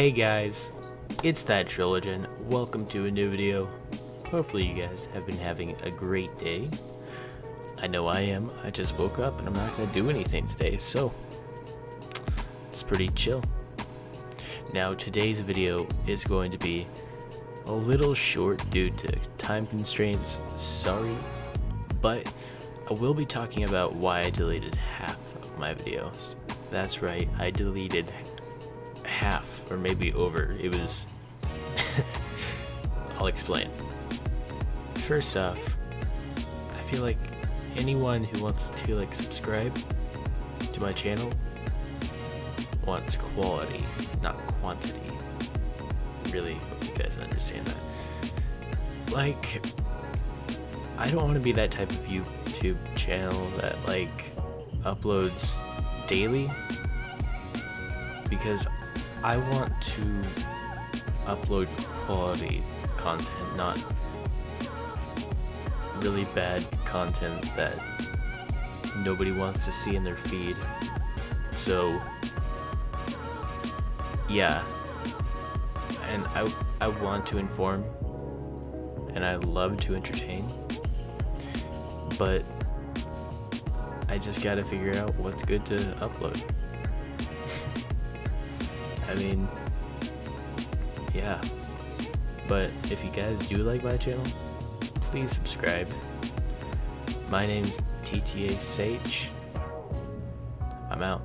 Hey guys, it's that Trilogen. Welcome to a new video. Hopefully you guys have been having a great day. I know I am. I just woke up and I'm not going to do anything today, so it's pretty chill. Now today's video is going to be a little short due to time constraints, sorry, but I will be talking about why I deleted half of my videos. That's right, I deleted half or maybe over. It was I'll explain. First off, I feel like anyone who wants to like subscribe to my channel wants quality, not quantity. Really hope you guys understand that. Like I don't want to be that type of YouTube channel that like uploads daily because I want to upload quality content, not really bad content that nobody wants to see in their feed. So, yeah. And I, I want to inform, and I love to entertain, but I just gotta figure out what's good to upload. I mean, yeah. But if you guys do like my channel, please subscribe. My name's TTA Sage. I'm out.